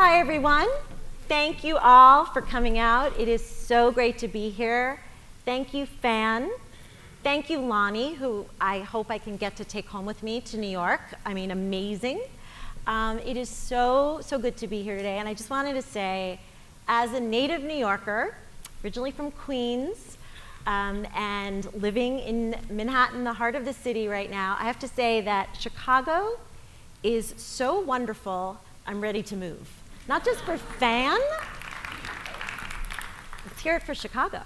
Hi, everyone. Thank you all for coming out. It is so great to be here. Thank you, Fan. Thank you, Lonnie, who I hope I can get to take home with me to New York. I mean, amazing. Um, it is so, so good to be here today. And I just wanted to say, as a native New Yorker, originally from Queens, um, and living in Manhattan, the heart of the city right now, I have to say that Chicago is so wonderful, I'm ready to move. Not just for fan, let's hear it for Chicago,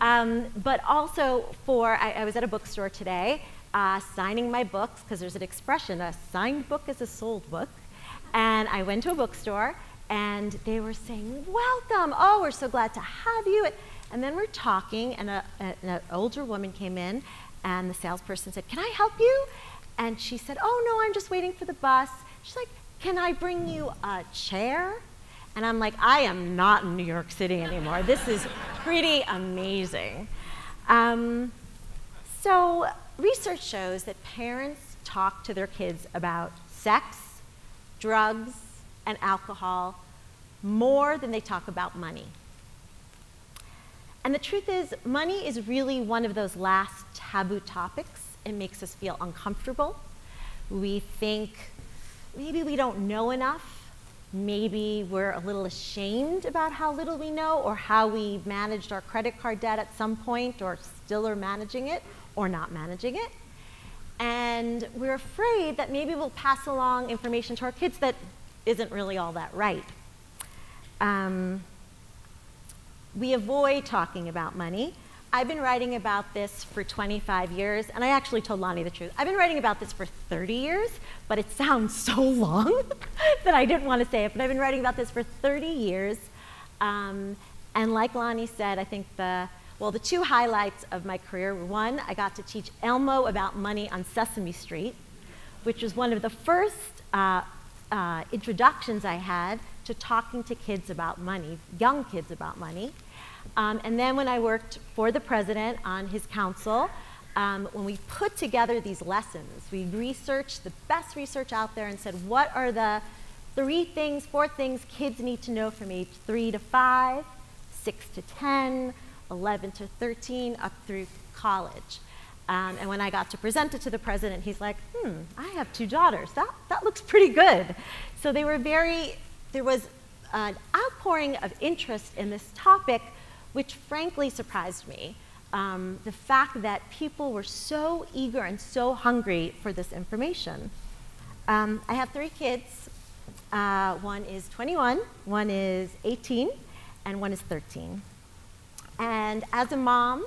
um, but also for, I, I, was at a bookstore today uh, signing my books, because there's an expression, a signed book is a sold book. And I went to a bookstore and they were saying, Welcome, oh, we're so glad to have you. And then we're talking, and an older woman came in, and the salesperson said, Can I help you? And she said, Oh, no, I'm just waiting for the bus. She's like, Can I bring you a chair? And I'm like, I am not in New York City anymore. This is pretty amazing. Um, so, research shows that parents talk to their kids about sex, drugs, and alcohol more than they talk about money. And the truth is, money is really one of those last taboo topics. It makes us feel uncomfortable. We think maybe we don't know enough. Maybe we're a little ashamed about how little we know or how we managed our credit card debt at some point or still are managing it or not managing it. And we're afraid that maybe we'll pass along information to our kids that isn't really all that right. Um, we avoid talking about money. I've been writing about this for 25 years, and I actually told Lonnie the truth. I've been writing about this for 30 years, but it sounds so long that I didn't want to say it. But I've been writing about this for 30 years. Um, and like Lonnie said, I think the, well, the two highlights of my career were one, I got to teach Elmo about money on Sesame Street, which was one of the first uh, uh, introductions I had to talking to kids about money, young kids about money. Um, and then when I worked for the president on his council, um, when we put together these lessons, we researched the best research out there and said, what are the three things, four things kids need to know from age three to five, six to 10, 11 to 13, up through college. Um, and when I got to present it to the president, he's like, hmm, I have two daughters. That, that looks pretty good. So they were very, there was an outpouring of interest in this topic which frankly surprised me. Um, the fact that people were so eager and so hungry for this information. Um, I have three kids. Uh, one is 21, one is 18, and one is 13. And as a mom,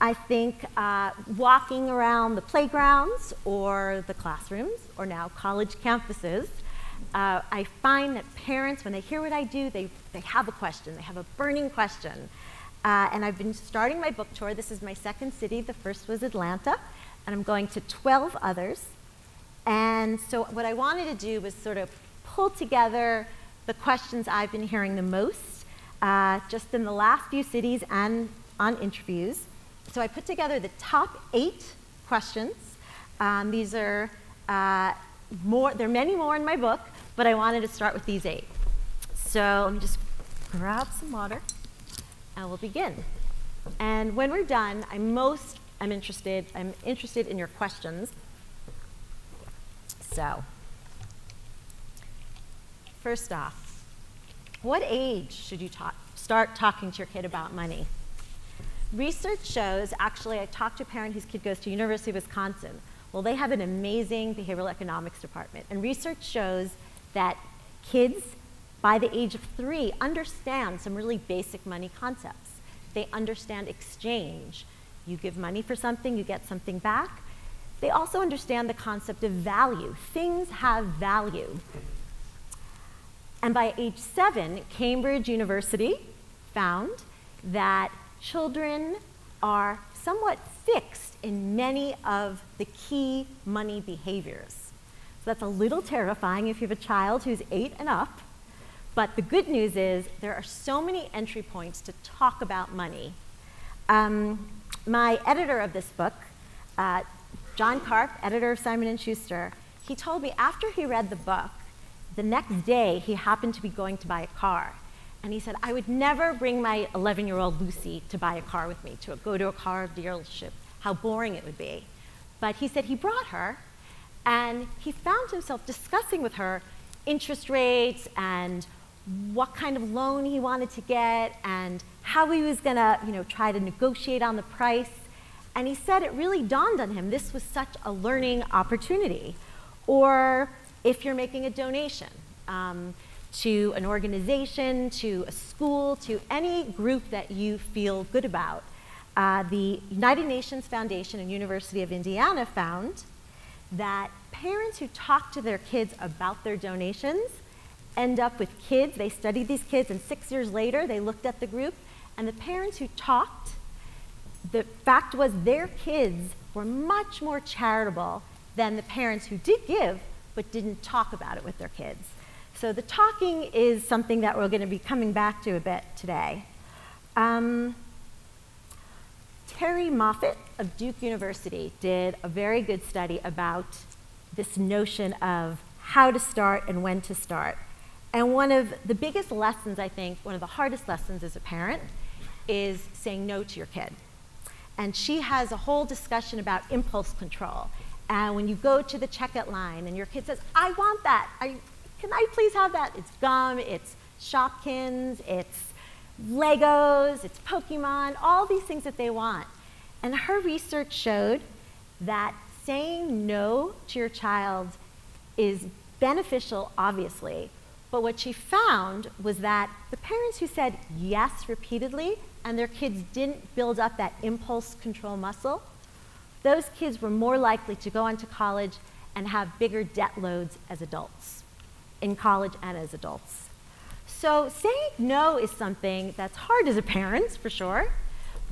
I think uh, walking around the playgrounds or the classrooms or now college campuses, uh, I find that parents, when they hear what I do, they, they have a question. They have a burning question. Uh, and I've been starting my book tour. This is my second city. The first was Atlanta, and I'm going to 12 others. And so, what I wanted to do was sort of pull together the questions I've been hearing the most uh, just in the last few cities and on interviews. So, I put together the top eight questions. Um, these are uh, more, there are many more in my book, but I wanted to start with these eight. So, let me just grab some water and we'll begin. And when we're done, I'm most I'm interested, I'm interested in your questions. So, first off, what age should you talk, start talking to your kid about money? Research shows, actually, I talked to a parent whose kid goes to University of Wisconsin. Well, they have an amazing behavioral economics department. And research shows that kids by the age of three, understand some really basic money concepts. They understand exchange. You give money for something, you get something back. They also understand the concept of value. Things have value. And by age seven, Cambridge University found that children are somewhat fixed in many of the key money behaviors. So that's a little terrifying if you have a child who's eight and up but the good news is there are so many entry points to talk about money. Um, my editor of this book, uh, John Karp, editor of Simon & Schuster, he told me after he read the book the next day, he happened to be going to buy a car. And he said, I would never bring my 11 year old Lucy to buy a car with me, to go to a car dealership, how boring it would be. But he said he brought her, and he found himself discussing with her interest rates and what kind of loan he wanted to get and how he was going to you know, try to negotiate on the price. And he said it really dawned on him this was such a learning opportunity. Or if you're making a donation um, to an organization, to a school, to any group that you feel good about, uh, the United Nations Foundation and University of Indiana found that parents who talk to their kids about their donations end up with kids. They studied these kids, and six years later, they looked at the group, and the parents who talked, the fact was their kids were much more charitable than the parents who did give but didn't talk about it with their kids. So the talking is something that we're going to be coming back to a bit today. Um, Terrie Moffitt of Duke University did a very good study about this notion of how to start and when to start. And one of the biggest lessons, I think, one of the hardest lessons as a parent, is saying no to your kid. And she has a whole discussion about impulse control. And when you go to the checkout line and your kid says, I want that, I, can I please have that? It's gum, it's Shopkins, it's Legos, it's Pokemon, all these things that they want. And her research showed that saying no to your child is beneficial, obviously, but what she found was that the parents who said yes repeatedly and their kids didn't build up that impulse control muscle, those kids were more likely to go on to college and have bigger debt loads as adults, in college and as adults. So saying no is something that's hard as a parent, for sure,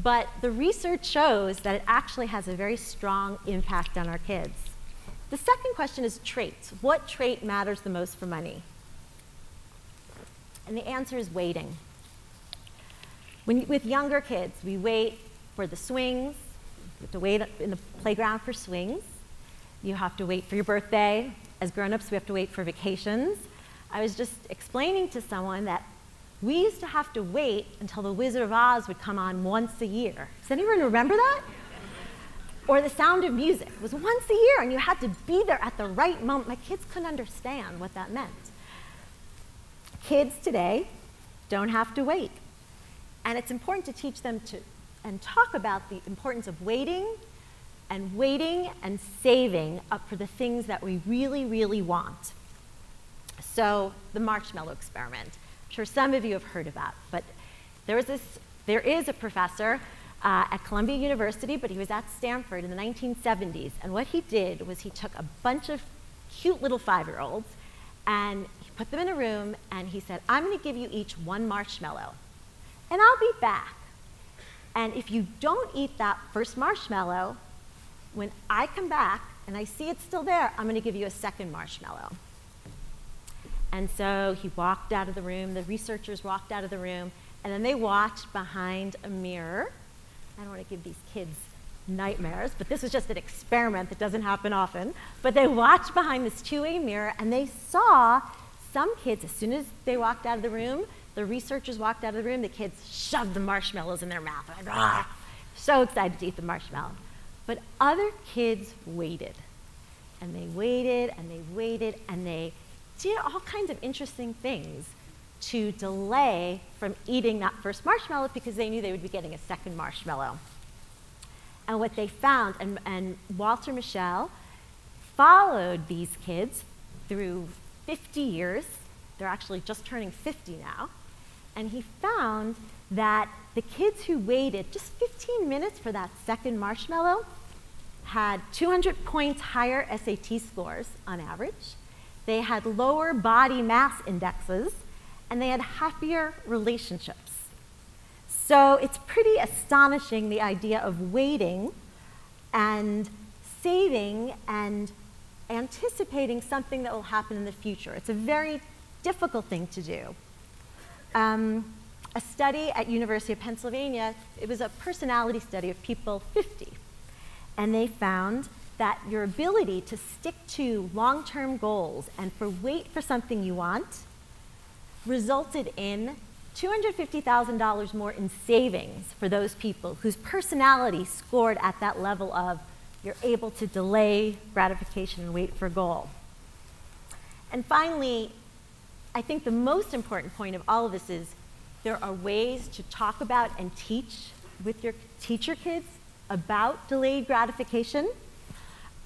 but the research shows that it actually has a very strong impact on our kids. The second question is traits. What trait matters the most for money? And the answer is waiting. When, with younger kids, we wait for the swings, you have to wait in the playground for swings. You have to wait for your birthday. As grown-ups, we have to wait for vacations. I was just explaining to someone that we used to have to wait until The Wizard of Oz would come on once a year. Does anyone remember that? Or The Sound of Music it was once a year, and you had to be there at the right moment. My kids couldn't understand what that meant. Kids today don't have to wait. And it's important to teach them to and talk about the importance of waiting and waiting and saving up for the things that we really, really want. So, the marshmallow experiment. I'm sure some of you have heard about, but there was this, there is a professor uh, at Columbia University, but he was at Stanford in the 1970s, and what he did was he took a bunch of cute little five-year-olds and put them in a room and he said, I'm going to give you each one marshmallow, and I'll be back. And if you don't eat that first marshmallow, when I come back and I see it's still there, I'm going to give you a second marshmallow. And so he walked out of the room, the researchers walked out of the room, and then they watched behind a mirror. I don't want to give these kids nightmares, but this was just an experiment that doesn't happen often. But they watched behind this two way mirror and they saw some kids, as soon as they walked out of the room, the researchers walked out of the room, the kids shoved the marshmallows in their mouth. Like, Ah, so excited to eat the marshmallow. But other kids waited. And they waited and they waited and they did all kinds of interesting things to delay from eating that first marshmallow because they knew they would be getting a second marshmallow. And what they found, and, and Walter Mischel followed these kids through 50 years. They're actually just turning 50 now and he found that the kids who waited just 15 minutes for that second marshmallow had 200 points higher SAT scores on average. They had lower body mass indexes, and they had happier relationships. So it's pretty astonishing the idea of waiting and saving and anticipating something that will happen in the future. It's a very difficult thing to do um, a study at University of Pennsylvania. It was a personality study of people 50. And they found that your ability to stick to long term goals and for wait for something you want resulted in $250,000 more in savings for those people whose personality scored at that level of you're able to delay gratification and wait for goal. And finally, I think the most important point of all of this is there are ways to talk about and teach with your teacher kids about delayed gratification.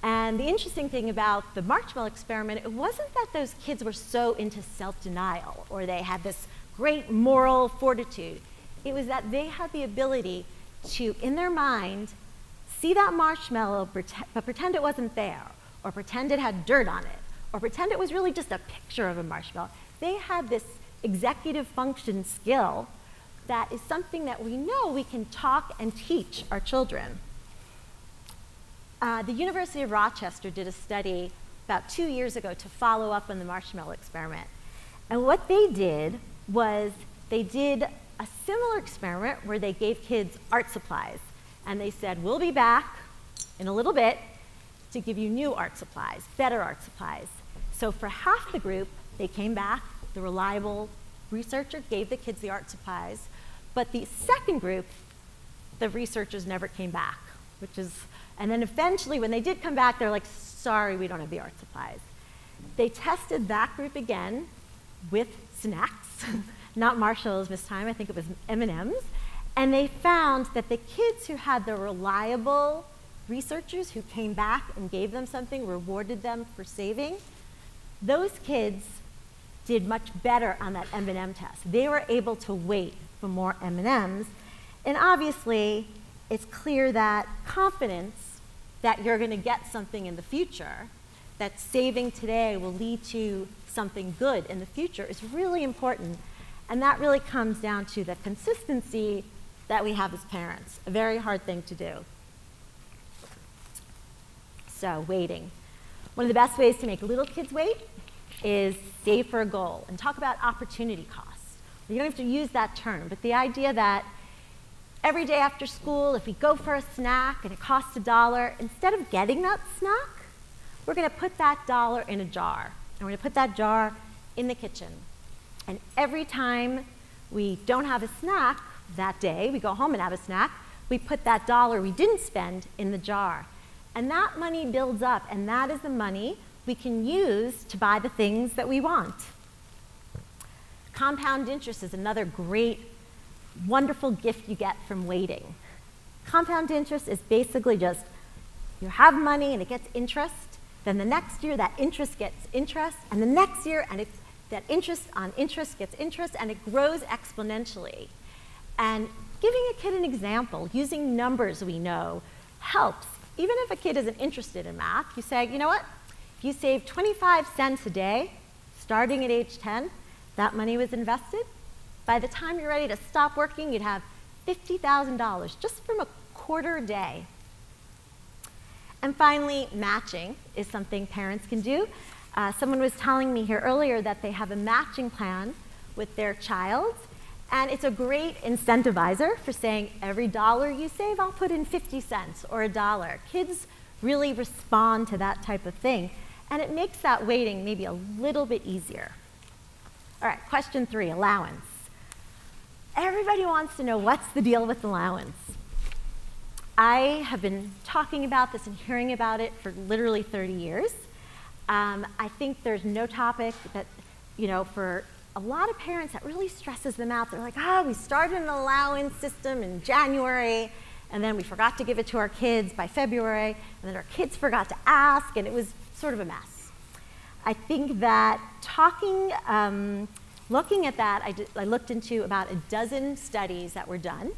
And the interesting thing about the marshmallow experiment, it wasn't that those kids were so into self denial or they had this great moral fortitude. It was that they had the ability to, in their mind, see that marshmallow, but pretend it wasn't there, or pretend it had dirt on it, or pretend it was really just a picture of a marshmallow. They had this executive function skill that is something that we know we can talk and teach our children. Uh, the University of Rochester did a study about two years ago to follow up on the marshmallow experiment. And what they did was they did a similar experiment where they gave kids art supplies. And they said, We'll be back in a little bit to give you new art supplies, better art supplies. So for half the group, they came back. The reliable researcher gave the kids the art supplies. But the second group, the researchers never came back, which is, and then eventually when they did come back, they're like, sorry, we don't have the art supplies. They tested that group again with snacks, not marshmallows this time, I think it was M&Ms, and they found that the kids who had the reliable researchers who came back and gave them something, rewarded them for saving, those kids did much better on that M&M test. They were able to wait for more M&Ms, and obviously, it's clear that confidence that you're going to get something in the future, that saving today will lead to something good in the future is really important. And that really comes down to the consistency that we have as parents, a very hard thing to do. So, waiting. One of the best ways to make little kids wait is save for a goal and talk about opportunity costs. You don't have to use that term, but the idea that every day after school, if we go for a snack and it costs a dollar, instead of getting that snack, we're going to put that dollar in a jar and we're going to put that jar in the kitchen. And every time we don't have a snack that day, we go home and have a snack, we put that dollar we didn't spend in the jar. And that money builds up, and that is the money we can use to buy the things that we want. Compound interest is another great, wonderful gift you get from waiting. Compound interest is basically just you have money and it gets interest, then the next year, that interest gets interest, and the next year, and it's, that interest on interest gets interest, and it grows exponentially. And giving a kid an example, using numbers we know, helps. Even if a kid isn't interested in math, you say, you know what? If you save 25 cents a day, starting at age 10, that money was invested. By the time you're ready to stop working, you'd have $50,000 just from a quarter day. And finally, matching is something parents can do. Uh, someone was telling me here earlier that they have a matching plan with their child, and it's a great incentivizer for saying every dollar you save, I'll put in 50 cents or a dollar. Kids really respond to that type of thing, and it makes that waiting maybe a little bit easier. All right, question three allowance. Everybody wants to know what's the deal with allowance. I have been talking about this and hearing about it for literally 30 years. Um, I think there's no topic that, you know, for a lot of parents that really stresses them out. They're like, ah, oh, we started an allowance system in January, and then we forgot to give it to our kids by February, and then our kids forgot to ask, and it was sort of a mess. I think that talking, um, looking at that, I, did, I looked into about a dozen studies that were done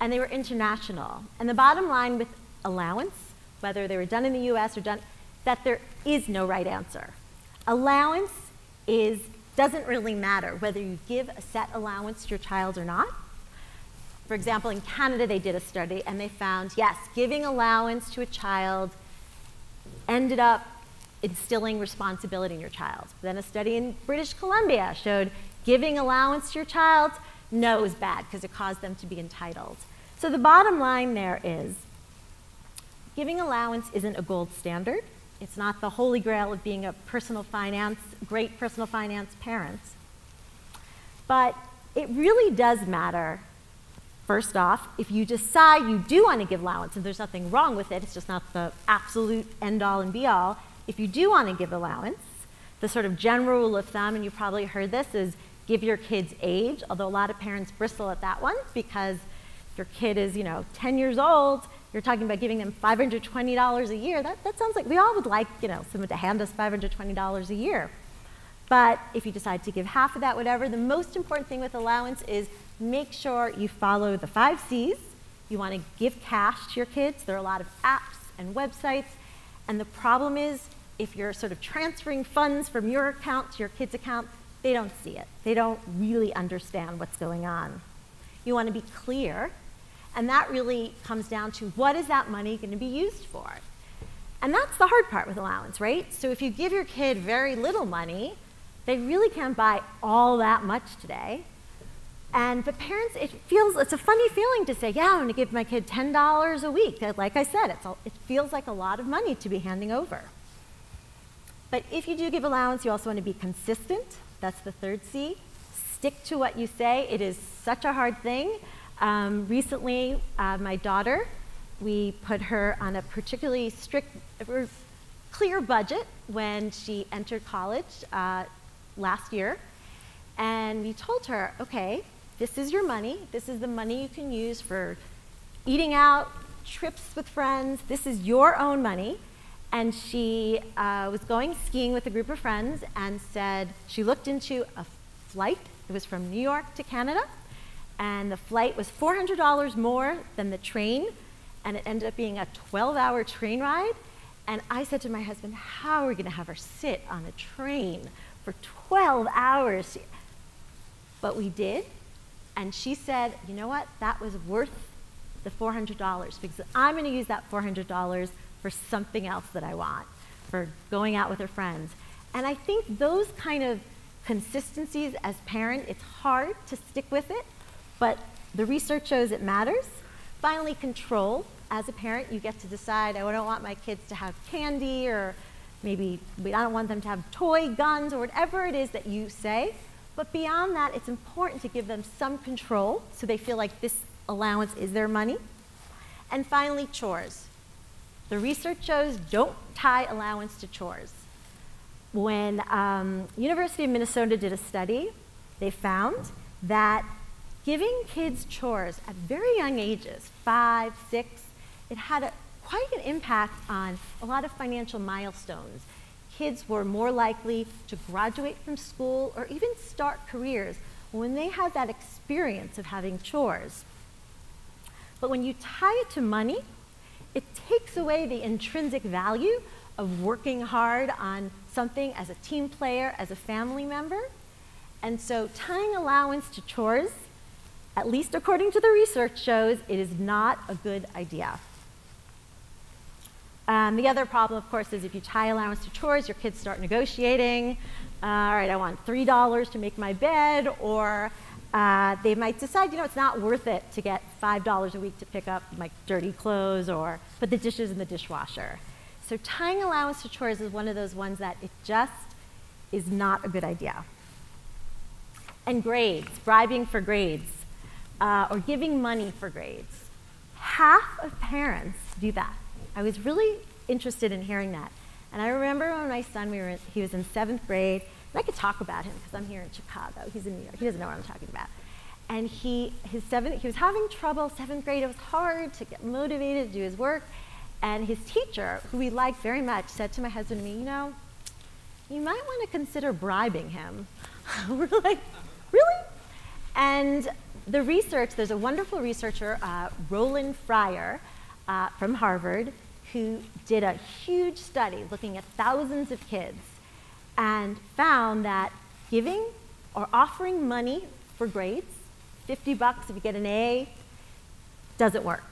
and they were international. And the bottom line with allowance, whether they were done in the US or done, that there is no right answer. Allowance is, doesn't really matter whether you give a set allowance to your child or not. For example, in Canada, they did a study and they found yes, giving allowance to a child ended up instilling responsibility in your child. Then a study in British Columbia showed giving allowance to your child, no, is bad because it caused them to be entitled. So the bottom line there is giving allowance isn't a gold standard. It's not the holy grail of being a personal finance, great personal finance parent. But it really does matter, first off, if you decide you do want to give allowance, and there's nothing wrong with it, it's just not the absolute end all and be all. If you do want to give allowance, the sort of general rule of thumb, and you've probably heard this, is give your kids age, although a lot of parents bristle at that one because if your kid is, you know, 10 years old, you're talking about giving them $520 a year. That, that sounds like we all would like, you know, someone to hand us $520 a year. But if you decide to give half of that, whatever, the most important thing with allowance is make sure you follow the five C's. You want to give cash to your kids. There are a lot of apps and websites. And the problem is, if you're sort of transferring funds from your account to your kid's account, they don't see it. They don't really understand what's going on. You want to be clear and that really comes down to what is that money going to be used for? And that's the hard part with allowance, right? So if you give your kid very little money, they really can't buy all that much today. And but parents, it feels it's a funny feeling to say, yeah, I'm going to give my kid ten dollars a week. Like I said, it's a, it feels like a lot of money to be handing over. But if you do give allowance, you also want to be consistent. That's the third C. Stick to what you say. It is such a hard thing. Um, recently, uh, my daughter, we put her on a particularly strict, clear budget when she entered college uh, last year. And we told her, okay, this is your money. This is the money you can use for eating out, trips with friends. This is your own money. And she uh, was going skiing with a group of friends and said she looked into a flight. It was from New York to Canada and the flight was $400 more than the train, and it ended up being a 12 hour train ride. And I said to my husband, How are we going to have her sit on a train for 12 hours? But we did. And she said, You know what? That was worth the $400 because I'm going to use that $400 for something else that I want, for going out with her friends. And I think those kind of consistencies as parent, it's hard to stick with it but the research shows it matters. Finally, control. As a parent, you get to decide, I don't want my kids to have candy or maybe I don't want them to have toy guns or whatever it is that you say. But beyond that, it's important to give them some control so they feel like this allowance is their money. And finally, chores. The research shows don't tie allowance to chores. When um, University of Minnesota did a study, they found that Giving kids chores at very young ages, five, six, it had a, quite an impact on a lot of financial milestones. Kids were more likely to graduate from school or even start careers when they had that experience of having chores. But when you tie it to money, it takes away the intrinsic value of working hard on something as a team player, as a family member. And so tying allowance to chores at least according to the research, shows it is not a good idea. Um, the other problem, of course, is if you tie allowance to chores, your kids start negotiating. Uh, all right, I want $3 to make my bed, or uh, they might decide, you know, it's not worth it to get $5 a week to pick up my dirty clothes or put the dishes in the dishwasher. So tying allowance to chores is one of those ones that it just is not a good idea. And grades, bribing for grades uh, or giving money for grades. Half of parents do that. I was really interested in hearing that. And I remember when my son, we were he was in seventh grade, and I could talk about him because I'm here in Chicago. He's in New York. He doesn't know what I'm talking about. And he, his seventh, he was having trouble, seventh grade. It was hard to get motivated to do his work. And his teacher, who we liked very much, said to my husband and me, you know, you might want to consider bribing him. we're like, really? And the research, there's a wonderful researcher, uh, Roland Fryer uh, from Harvard, who did a huge study looking at thousands of kids and found that giving or offering money for grades, 50 bucks if you get an A, doesn't work.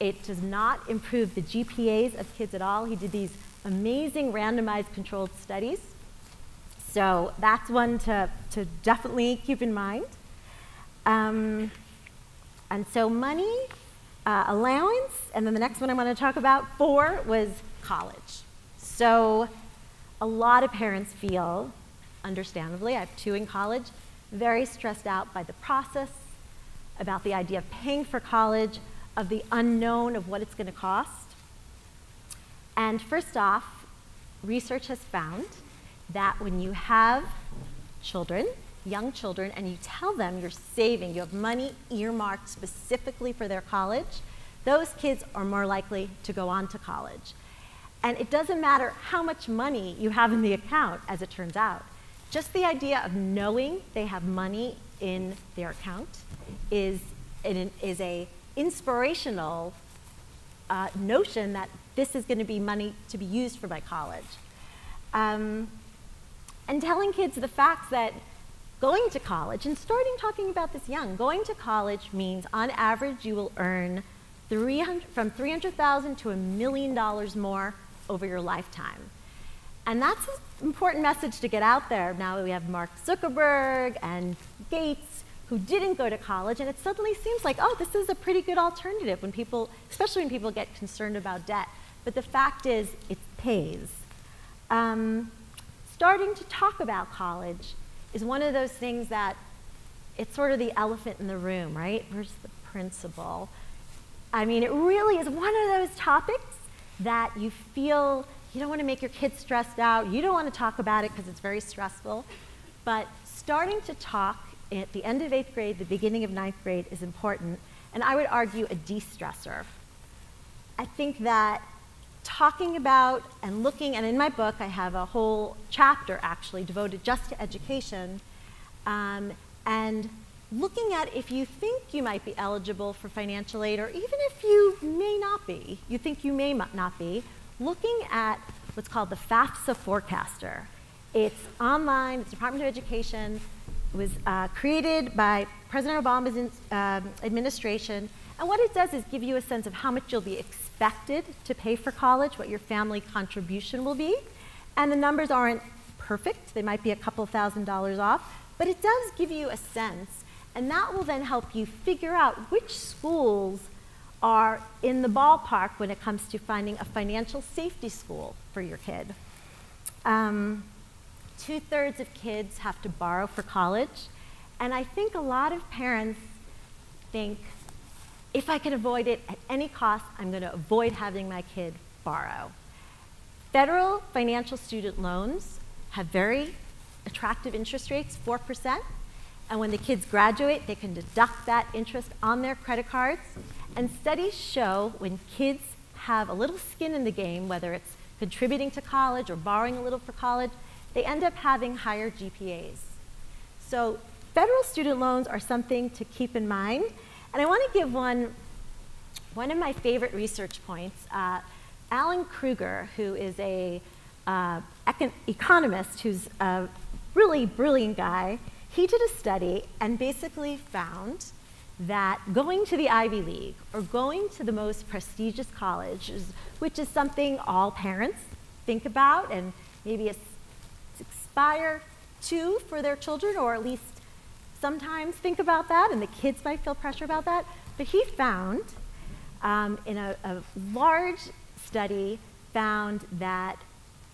It does not improve the GPAs of kids at all. He did these amazing randomized controlled studies. So that's one to, to definitely keep in mind. Um, and so money uh, allowance, and then the next one I want to talk about, four, was college. So a lot of parents feel, understandably, I have two in college, very stressed out by the process, about the idea of paying for college, of the unknown of what it's going to cost. And first off, research has found that when you have children, young children, and you tell them you're saving, you have money earmarked specifically for their college, those kids are more likely to go on to college. And it doesn't matter how much money you have in the account, as it turns out. Just the idea of knowing they have money in their account is, is a inspirational uh, notion that this is going to be money to be used for my college. Um, and telling kids the facts that going to college, and starting talking about this young, going to college means on average you will earn 300, from 300,000 to a million dollars more over your lifetime. And that's an important message to get out there. Now we have Mark Zuckerberg and Gates who didn't go to college, and it suddenly seems like, oh, this is a pretty good alternative when people, especially when people get concerned about debt. But the fact is, it pays. Um, starting to talk about college is one of those things that it's sort of the elephant in the room, right? Where's the principal? I mean, it really is one of those topics that you feel you don't want to make your kids stressed out. You don't want to talk about it because it's very stressful. But starting to talk at the end of eighth grade, the beginning of ninth grade is important. And I would argue a de stressor. I think that talking about and looking, and in my book, I have a whole chapter actually devoted just to education, um, and looking at if you think you might be eligible for financial aid, or even if you may not be, you think you may not be, looking at what's called the FAFSA forecaster. It's online, it's Department of Education. It was uh, created by President Obama's in, um, administration. And what it does is give you a sense of how much you'll be expected to pay for college, what your family contribution will be. And the numbers aren't perfect, they might be a couple thousand dollars off, but it does give you a sense. And that will then help you figure out which schools are in the ballpark when it comes to finding a financial safety school for your kid. Um, two thirds of kids have to borrow for college, and I think a lot of parents think if I can avoid it at any cost, I'm going to avoid having my kid borrow. Federal financial student loans have very attractive interest rates, 4%. And when the kids graduate, they can deduct that interest on their credit cards. And studies show when kids have a little skin in the game, whether it's contributing to college or borrowing a little for college, they end up having higher GPAs. So federal student loans are something to keep in mind. And I want to give one, one of my favorite research points. Uh, Alan Krueger, who is a uh, econ economist who's a really brilliant guy, he did a study and basically found that going to the Ivy League or going to the most prestigious college, which is something all parents think about and maybe aspire to for their children, or at least sometimes think about that, and the kids might feel pressure about that. But he found um, in a, a large study found that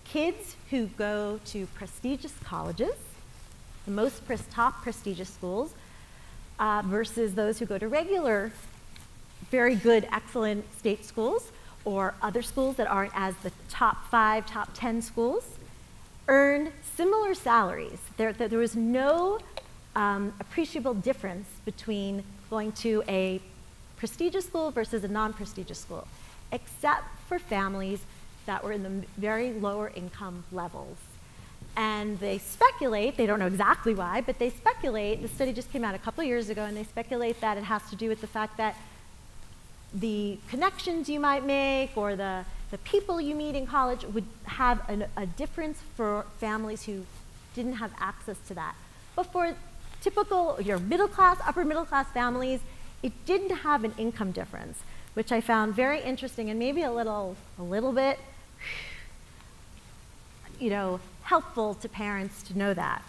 kids who go to prestigious colleges, the most top prestigious schools, uh, versus those who go to regular, very good, excellent state schools or other schools that aren't as the top five, top 10 schools, earned similar salaries. There, there was no um, appreciable difference between going to a prestigious school versus a non-prestigious school, except for families that were in the very lower income levels. And they speculate, they don't know exactly why, but they speculate, the study just came out a couple years ago, and they speculate that it has to do with the fact that the connections you might make or the, the people you meet in college would have an, a difference for families who didn't have access to that. But for typical, your middle class, upper middle class families, it didn't have an income difference, which I found very interesting and maybe a little, a little bit, you know, helpful to parents to know that.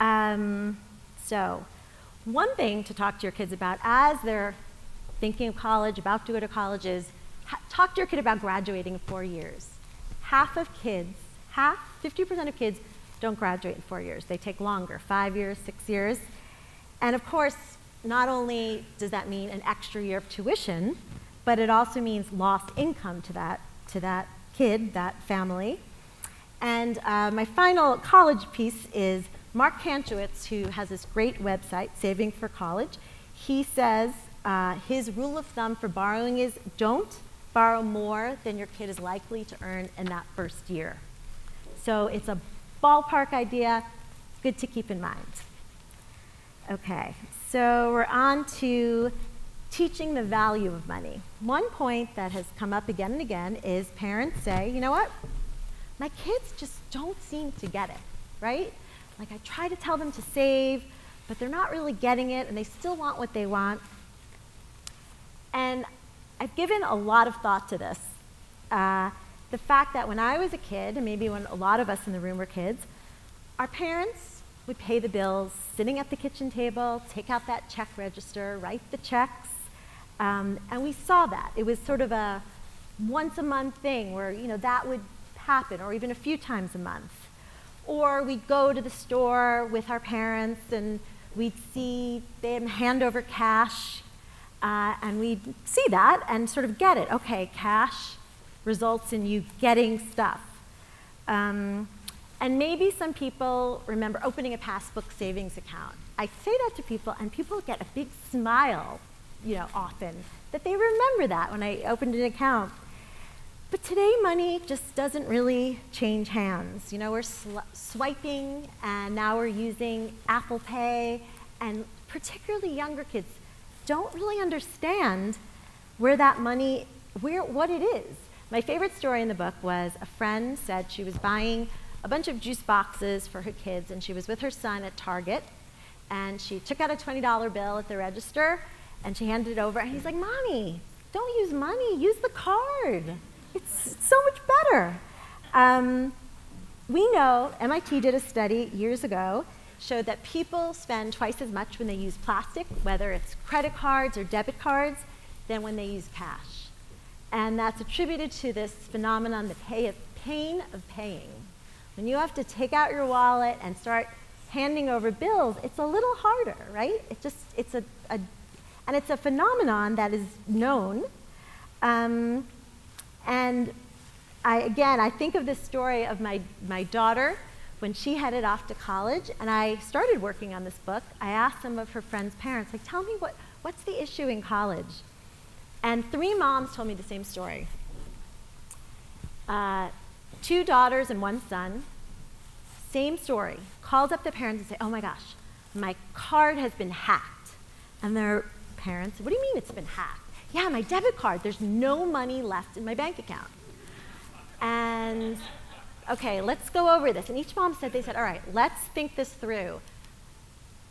Um, so, one thing to talk to your kids about as they're thinking of college, about to go to college, is talk to your kid about graduating in four years. Half of kids, half, 50% of kids don't graduate in four years. They take longer, five years, six years. And of course, not only does that mean an extra year of tuition, but it also means lost income to that, to that kid, that family. And uh, my final college piece is Mark Kantrowitz, who has this great website, Saving for College. He says uh, his rule of thumb for borrowing is don't borrow more than your kid is likely to earn in that first year. So it's a ballpark idea, good to keep in mind. Okay, so we're on to teaching the value of money. One point that has come up again and again is parents say, you know what? My kids just don't seem to get it, right? Like I try to tell them to save, but they're not really getting it and they still want what they want. And I've given a lot of thought to this. Uh, the fact that when I was a kid, and maybe when a lot of us in the room were kids, our parents would pay the bills, sitting at the kitchen table, take out that check register, write the checks, um, and we saw that. It was sort of a once a month thing where you know that would happen, or even a few times a month. Or we'd go to the store with our parents and we'd see them hand over cash, uh, and we'd see that and sort of get it. Okay, cash results in you getting stuff. Um, and maybe some people remember opening a passbook savings account. I say that to people, and people get a big smile, you know, often, that they remember that when I opened an account. But today, money just doesn't really change hands. You know, we're swiping, and now we're using Apple Pay, and particularly younger kids don't really understand where that money, where what it is. My favorite story in the book was a friend said she was buying a bunch of juice boxes for her kids, and she was with her son at Target, and she took out a $20 bill at the register, and she handed it over, and he's like, "Mommy, don't use money, use the card." It's so much better. Um, we know, MIT did a study years ago, showed that people spend twice as much when they use plastic, whether it's credit cards or debit cards, than when they use cash. And that's attributed to this phenomenon, the pay of, pain of paying. When you have to take out your wallet and start handing over bills, it's a little harder, right? It just, it's a, a and it's a phenomenon that is known. Um, and I, again, I think of this story of my, my daughter when she headed off to college, and I started working on this book. I asked some of her friends' parents, like, tell me what, what's the issue in college? And three moms told me the same story. Uh, two daughters and one son, same story. Called up the parents and say, oh my gosh, my card has been hacked. And their parents, what do you mean it's been hacked? yeah, my debit card, there's no money left in my bank account. And okay, let's go over this. And each mom said, they said, all right, let's think this through.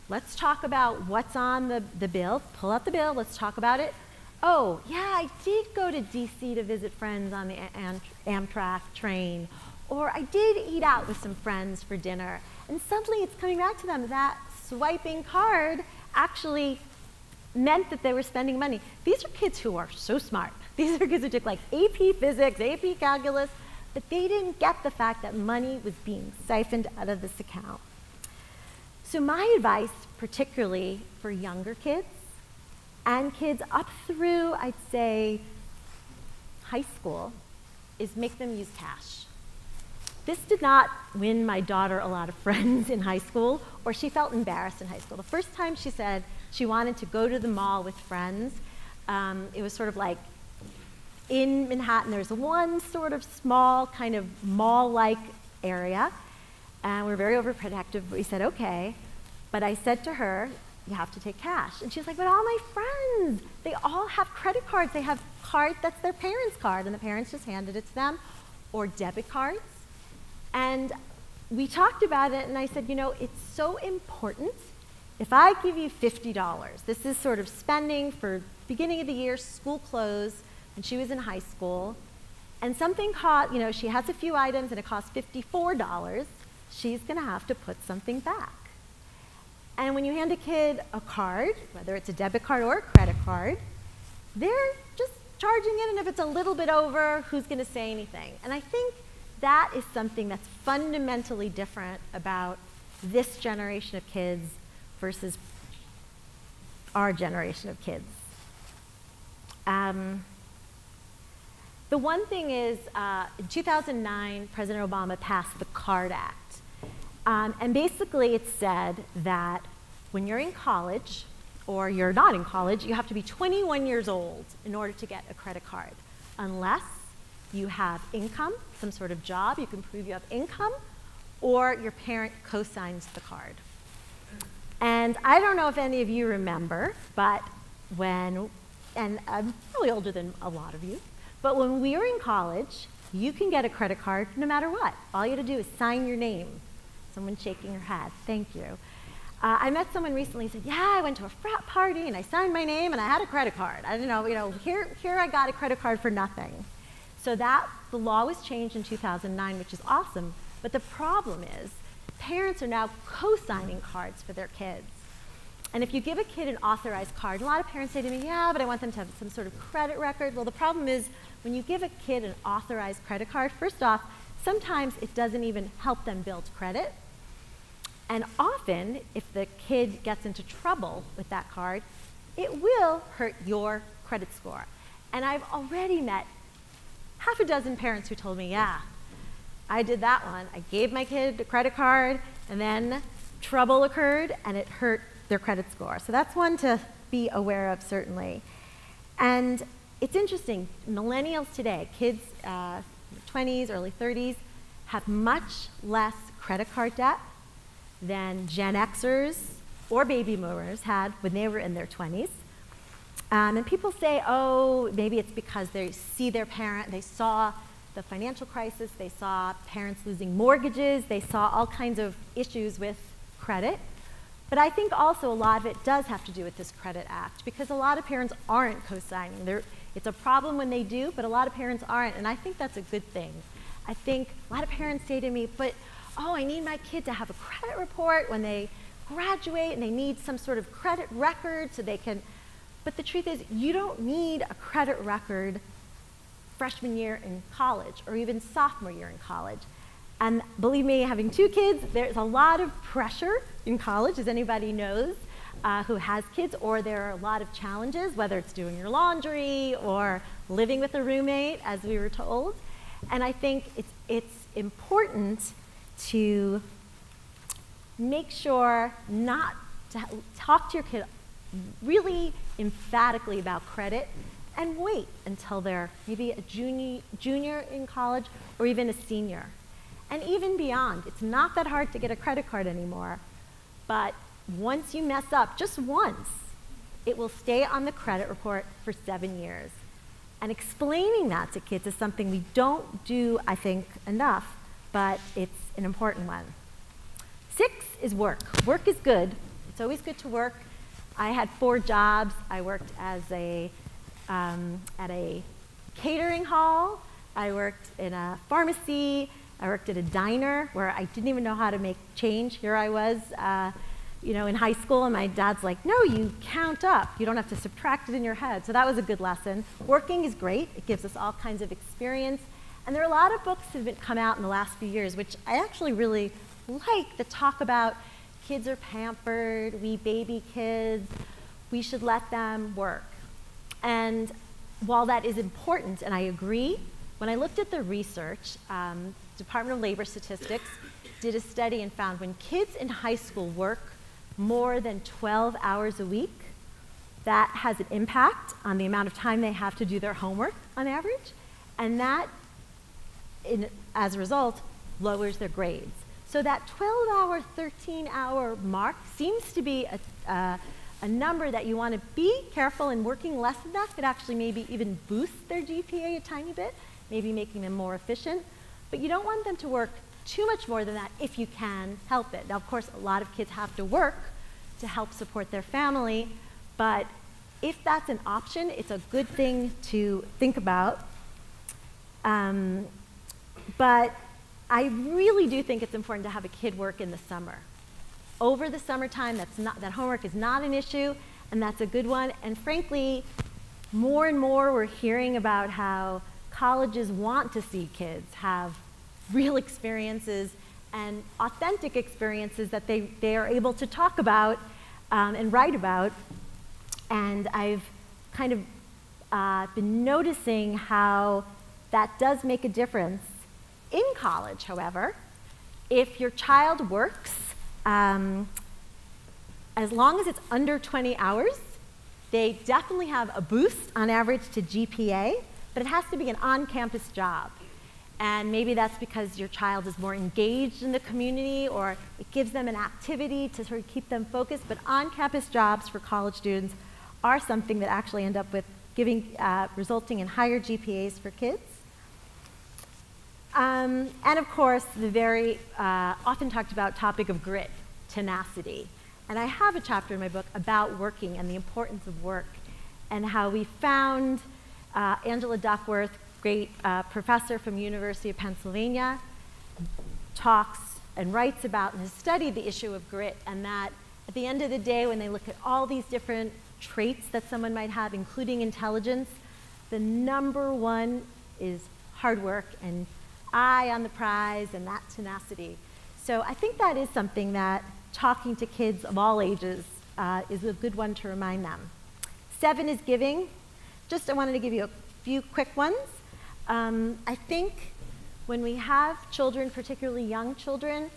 Let's talk about what's on the, the bill. Pull out the bill, let's talk about it. Oh, yeah, I did go to DC to visit friends on the Am Amtrak train. Or I did eat out with some friends for dinner. And suddenly it's coming back to them that swiping card actually meant that they were spending money. These are kids who are so smart. These are kids who took like AP physics, AP calculus, but they didn't get the fact that money was being siphoned out of this account. So my advice, particularly for younger kids and kids up through, I'd say, high school, is make them use cash. This did not win my daughter a lot of friends in high school, or she felt embarrassed in high school. The first time she said, she wanted to go to the mall with friends. Um, it was sort of like in Manhattan, there's one sort of small kind of mall-like area, and we are very overprotective. We said, okay, but I said to her, you have to take cash. And she's like, but all my friends, they all have credit cards. They have cards, that's their parents' card, and the parents just handed it to them, or debit cards. And we talked about it, and I said, you know, it's so important if I give you $50, this is sort of spending for beginning of the year, school clothes, and she was in high school, and something caught, you know, she has a few items and it costs $54, she's going to have to put something back. And when you hand a kid a card, whether it's a debit card or a credit card, they're just charging it, and if it's a little bit over, who's going to say anything? And I think that is something that's fundamentally different about this generation of kids versus our generation of kids. Um, the one thing is, uh, in 2009, President Obama passed the CARD Act. Um, and basically, it said that when you're in college, or you're not in college, you have to be 21 years old in order to get a credit card, unless you have income, some sort of job, you can prove you have income, or your parent co-signs the card. And I don't know if any of you remember, but when, and I'm probably older than a lot of you, but when we were in college, you can get a credit card no matter what. All you have to do is sign your name. Someone shaking her head, thank you. Uh, I met someone recently who said, yeah, I went to a frat party and I signed my name and I had a credit card. I don't know, you know, here, here I got a credit card for nothing. So that, the law was changed in 2009, which is awesome. But the problem is, parents are now co-signing cards for their kids. And if you give a kid an authorized card, a lot of parents say to me, yeah, but I want them to have some sort of credit record. Well, the problem is when you give a kid an authorized credit card, first off, sometimes it doesn't even help them build credit. And often, if the kid gets into trouble with that card, it will hurt your credit score. And I've already met half a dozen parents who told me, yeah, I did that one. I gave my kid a credit card, and then trouble occurred, and it hurt their credit score. So that's one to be aware of, certainly. And it's interesting, millennials today, kids uh, 20s, early 30s, have much less credit card debt than Gen Xers or baby boomers had when they were in their 20s. Um, and people say, oh, maybe it's because they see their parent, they saw the financial crisis, they saw parents losing mortgages, they saw all kinds of issues with credit. But I think also a lot of it does have to do with this Credit Act because a lot of parents aren't co-signing. It's a problem when they do, but a lot of parents aren't, and I think that's a good thing. I think a lot of parents say to me, but oh, I need my kid to have a credit report when they graduate and they need some sort of credit record so they can, but the truth is you don't need a credit record freshman year in college or even sophomore year in college. And believe me, having two kids, there's a lot of pressure in college, as anybody knows uh, who has kids, or there are a lot of challenges, whether it's doing your laundry or living with a roommate, as we were told. And I think it's, it's important to make sure not to talk to your kid really emphatically about credit and wait until they're maybe a junior, junior in college or even a senior. And even beyond, it's not that hard to get a credit card anymore, but once you mess up just once, it will stay on the credit report for seven years. And explaining that to kids is something we don't do, I think, enough, but it's an important one. Six is work. Work is good. It's always good to work. I had four jobs. I worked as a, um, at a catering hall. I worked in a pharmacy. I worked at a diner where I didn't even know how to make change. Here I was, uh, you know, in high school, and my dad's like, no, you count up. You don't have to subtract it in your head. So that was a good lesson. Working is great. It gives us all kinds of experience. And there are a lot of books that have come out in the last few years, which I actually really like that talk about kids are pampered, we baby kids, we should let them work. And while that is important, and I agree, when I looked at the research, um, Department of Labor Statistics did a study and found when kids in high school work more than 12 hours a week, that has an impact on the amount of time they have to do their homework on average. And that in, as a result, lowers their grades. So that 12 hour, 13 hour mark seems to be a, uh, a number that you want to be careful in working less than that could actually maybe even boost their GPA a tiny bit, maybe making them more efficient. But you don't want them to work too much more than that if you can help it. Now, of course, a lot of kids have to work to help support their family, but if that's an option, it's a good thing to think about. Um, but I really do think it's important to have a kid work in the summer. Over the summertime, that's not, that homework is not an issue, and that's a good one. And frankly, more and more we're hearing about how colleges want to see kids have real experiences and authentic experiences that they, they are able to talk about um, and write about. And I've kind of uh, been noticing how that does make a difference. In college, however, if your child works, um, as long as it's under 20 hours, they definitely have a boost on average to GPA, but it has to be an on campus job. And maybe that's because your child is more engaged in the community or it gives them an activity to sort of keep them focused. But on campus jobs for college students are something that actually end up with giving, uh, resulting in higher GPAs for kids. Um, and of course, the very uh, often talked about topic of grit, tenacity. And I have a chapter in my book about working and the importance of work and how we found uh, Angela Duckworth, great uh, professor from University of Pennsylvania, talks and writes about and has studied the issue of grit and that at the end of the day, when they look at all these different traits that someone might have, including intelligence, the number one is hard work and eye on the prize and that tenacity. So I think that is something that talking to kids of all ages uh, is a good one to remind them. Seven is giving. Just I wanted to give you a few quick ones. Um, I think when we have children, particularly young children,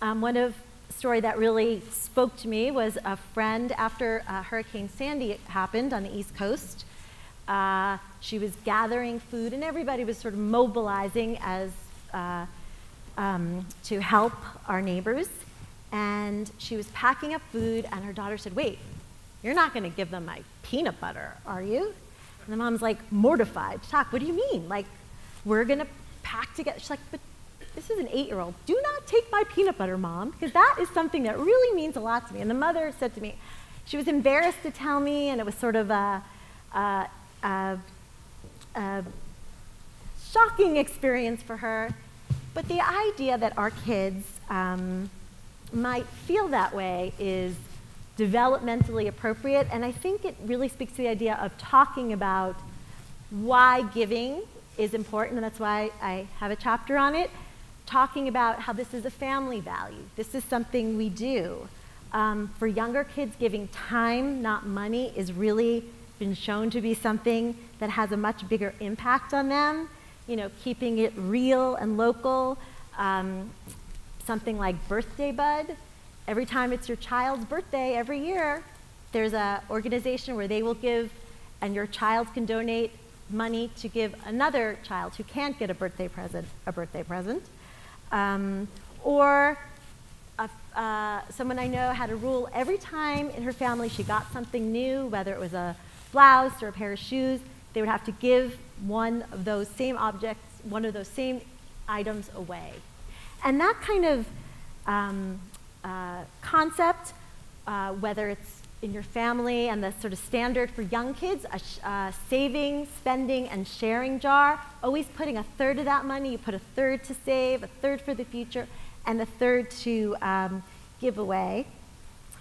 um, one of story that really spoke to me was a friend after uh, Hurricane Sandy happened on the East Coast. Uh, she was gathering food, and everybody was sort of mobilizing as uh, um, to help our neighbors. And she was packing up food, and her daughter said, "Wait, you're not going to give them my peanut butter, are you?" And the mom's like mortified. Talk. What do you mean? Like, we're going to pack together. She's like, "But this is an eight year old. Do not take my peanut butter, mom, because that is something that really means a lot to me. And the mother said to me, she was embarrassed to tell me, and it was sort of a, a, a, a shocking experience for her. But the idea that our kids um, might feel that way is developmentally appropriate, and I think it really speaks to the idea of talking about why giving is important, and that's why I have a chapter on it talking about how this is a family value. This is something we do. Um, for younger kids, giving time, not money, is really been shown to be something that has a much bigger impact on them. You know, keeping it real and local. Um, something like Birthday Bud. Every time it's your child's birthday, every year, there's an organization where they will give, and your child can donate money to give another child who can't get a birthday present a birthday present. Um, or a, uh, someone I know had a rule every time in her family she got something new, whether it was a blouse or a pair of shoes, they would have to give one of those same objects, one of those same items away. And that kind of um, uh, concept, uh, whether it's in your family and the sort of standard for young kids, a uh, saving, spending, and sharing jar, always putting a third of that money, you put a third to save, a third for the future, and a third to um, give away,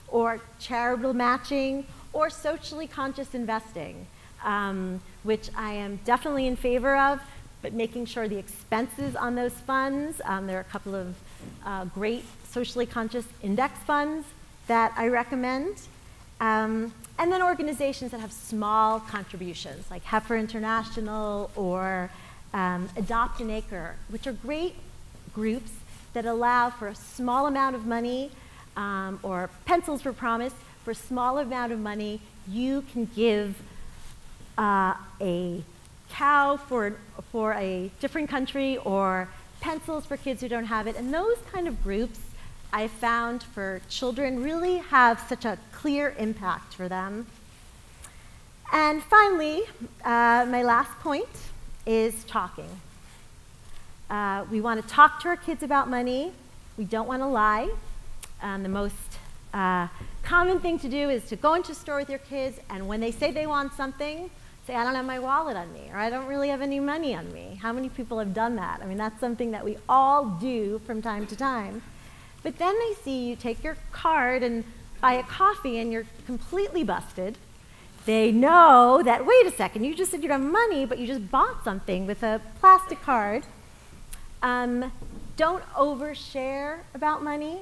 or charitable matching, or socially conscious investing, um, which I am definitely in favor of, but making sure the expenses on those funds, um, there are a couple of uh, great socially conscious index funds that I recommend. Um, and then organizations that have small contributions, like Heifer International or um, Adopt an Acre, which are great groups that allow for a small amount of money um, or pencils for promise, for a small amount of money, you can give uh, a cow for, for a different country or pencils for kids who don't have it. And those kind of groups I found for children really have such a clear impact for them. And finally, uh, my last point is talking. Uh, we want to talk to our kids about money. We don't want to lie. The most uh, common thing to do is to go into a store with your kids, and when they say they want something, say, I don't have my wallet on me, or I don't really have any money on me. How many people have done that? I mean, that's something that we all do from time to time. But then they see you take your card and buy a coffee and you're completely busted. they know that, wait a second, you just said you don't have money, but you just bought something with a plastic card. Um, don't overshare about money.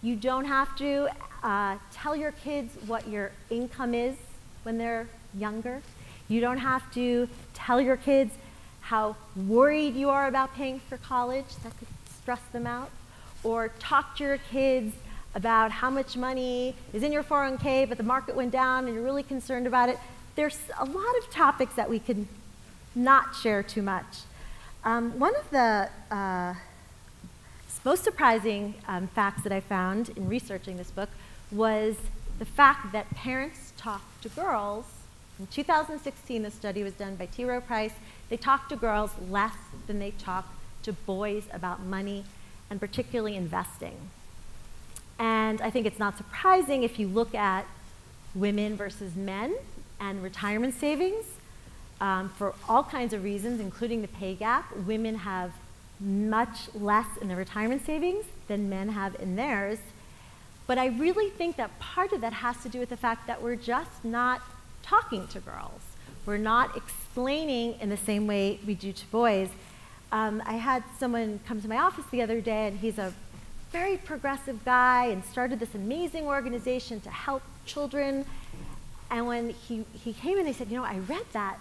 You don't have to uh, tell your kids what your income is when they're younger. You don't have to tell your kids how worried you are about paying for college. That could stress them out. Or talk to your kids about how much money is in your 401k, but the market went down and you're really concerned about it. There's a lot of topics that we could not share too much. Um, one of the uh, most surprising um, facts that I found in researching this book was the fact that parents talk to girls. In 2016, the study was done by T. Rowe Price. They talk to girls less than they talk to boys about money and particularly investing. And I think it's not surprising if you look at women versus men and retirement savings. Um, for all kinds of reasons, including the pay gap, women have much less in their retirement savings than men have in theirs. But I really think that part of that has to do with the fact that we're just not talking to girls. We're not explaining in the same way we do to boys. Um, I had someone come to my office the other day, and he's a very progressive guy and started this amazing organization to help children. And when he, he came in, he said, You know, I read that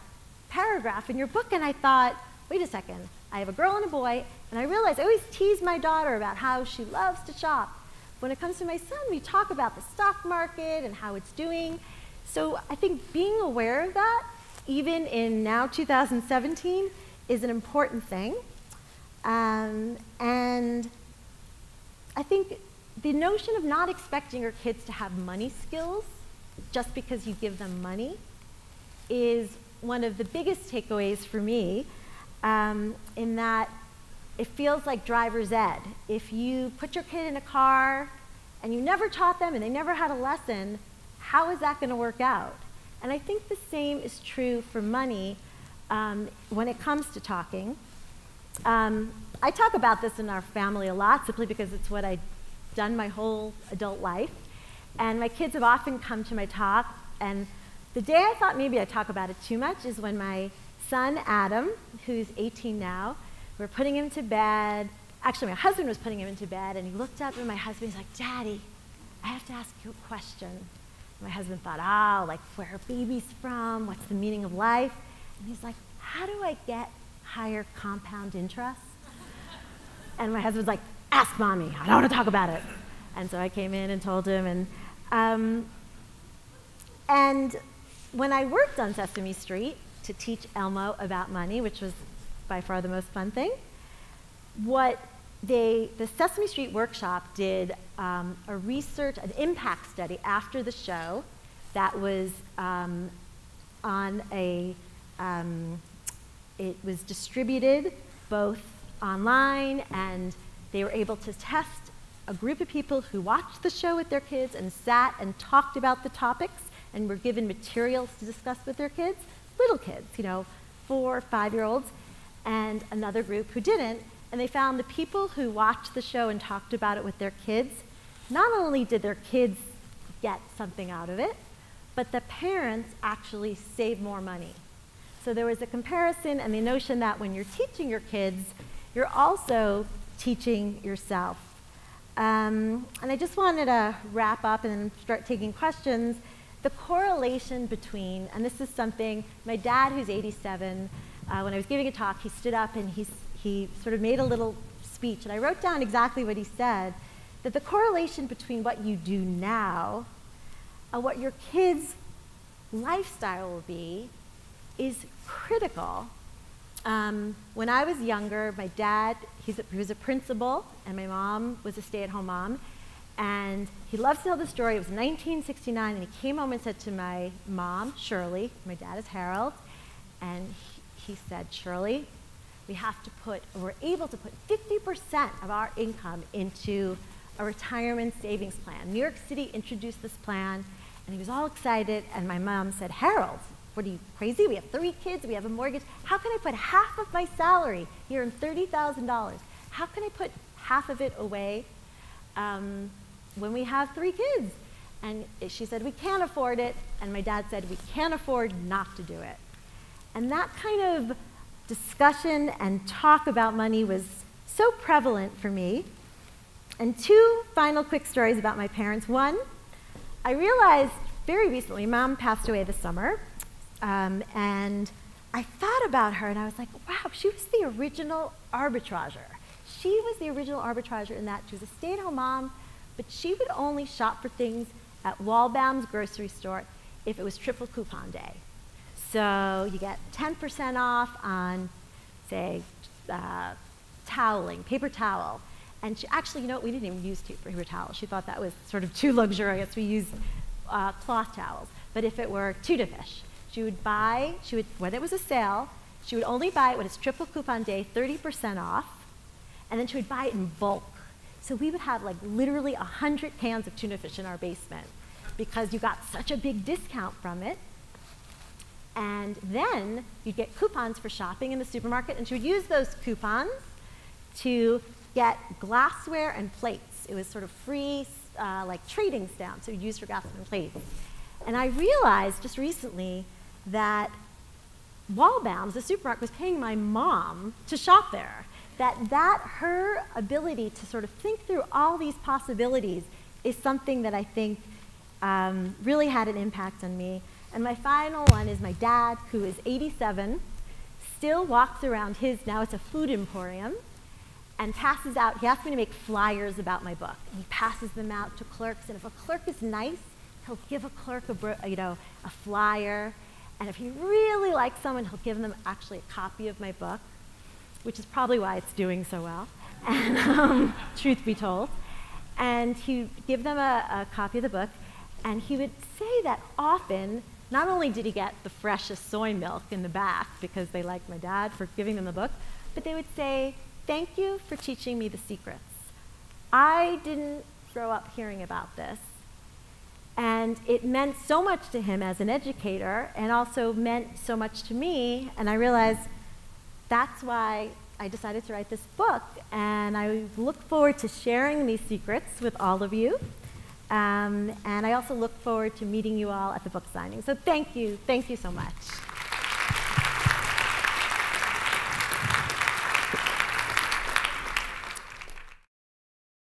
paragraph in your book, and I thought, wait a second, I have a girl and a boy, and I realized I always tease my daughter about how she loves to shop. When it comes to my son, we talk about the stock market and how it's doing. So I think being aware of that, even in now 2017, is an important thing. Um, and I think the notion of not expecting your kids to have money skills just because you give them money is one of the biggest takeaways for me um, in that it feels like driver's ed. If you put your kid in a car and you never taught them and they never had a lesson, how is that going to work out? And I think the same is true for money um, when it comes to talking. Um, I talk about this in our family a lot simply because it's what I've done my whole adult life. And my kids have often come to my talk, and the day I thought maybe I'd talk about it too much is when my son Adam, who's 18 now, we're putting him to bed. Actually, my husband was putting him into bed, and he looked up at my husband. He's like, Daddy, I have to ask you a question. My husband thought, oh, like where are babies from? What's the meaning of life? And he's like, how do I get higher compound interest? And my husband's like, ask mommy, I don't want to talk about it. And so I came in and told him. And, um, and when I worked on Sesame Street to teach Elmo about money, which was by far the most fun thing, what they, the Sesame Street Workshop did um, a research, an impact study after the show that was um, on a, um, it was distributed both online, and they were able to test a group of people who watched the show with their kids and sat and talked about the topics and were given materials to discuss with their kids, little kids, you know, four, five year olds, and another group who didn't. And they found the people who watched the show and talked about it with their kids, not only did their kids get something out of it, but the parents actually saved more money. So there was a comparison and the notion that when you're teaching your kids, you're also teaching yourself. Um, and I just wanted to wrap up and start taking questions. The correlation between, and this is something, my dad, who's 87, uh, when I was giving a talk, he stood up and he, he sort of made a little speech. And I wrote down exactly what he said that the correlation between what you do now and what your kids' lifestyle will be is critical um, when I was younger, my dad, a, he was a principal, and my mom was a stay at home mom. And he loves to tell the story. It was 1969, and he came home and said to my mom, Shirley, my dad is Harold, and he, said, Shirley, we have to put, we're able to put 50% of our income into a retirement savings plan. New York City introduced this plan, and he was all excited, and my mom said, Harold, what are you, crazy? We have three kids, we have a mortgage. How can I put half of my salary, you earn $30,000, how can I put half of it away um, when we have three kids? And she said, We can't afford it. And my dad said, We can't afford not to do it. And that kind of discussion and talk about money was so prevalent for me. And two final quick stories about my parents. One, I realized very recently, mom passed away this summer, um, and I thought about her and I was like, wow, she was the original arbitrager. She was the original arbitrager in that she was a stay at home mom, but she would only shop for things at Waldbaum's grocery store if it was triple coupon day. So you get 10% off on, say, uh, toweling, paper towel. And she, actually, you know what, we didn't even use paper towels. She thought that was sort of too luxurious. We used uh, cloth towels. But if it were tuna fish, she would buy, she would, when it was a sale, she would only buy it when it's triple coupon day, 30% off, and then she would buy it in bulk. So we would have like literally 100 cans of tuna fish in our basement because you got such a big discount from it. And then you'd get coupons for shopping in the supermarket, and she would use those coupons to get glassware and plates. It was sort of free, uh, like trading stamps, so you'd use for glassware and plates. And I realized just recently that Waldbaum's, the supermarket, was paying my mom to shop there. That, that her ability to sort of think through all these possibilities is something that I think um, really had an impact on me. And my final one is my dad, who is 87, still walks around his, now it's a food emporium, and passes out, he asked me to make flyers about my book. He passes them out to clerks, and if a clerk is nice, he'll give a clerk a, you know, a flyer. And if he really likes someone, he'll give them actually a copy of my book, which is probably why it's doing so well, and um, truth be told. And he'd give them a, a copy of the book, and he would say that often, not only did he get the freshest soy milk in the back because they liked my dad for giving them the book, but they would say, Thank you for teaching me the secrets. I didn't grow up hearing about this. And it meant so much to him as an educator and also meant so much to me. And I realized that's why I decided to write this book. And I look forward to sharing these secrets with all of you. Um, and I also look forward to meeting you all at the book signing. So thank you. Thank you so much.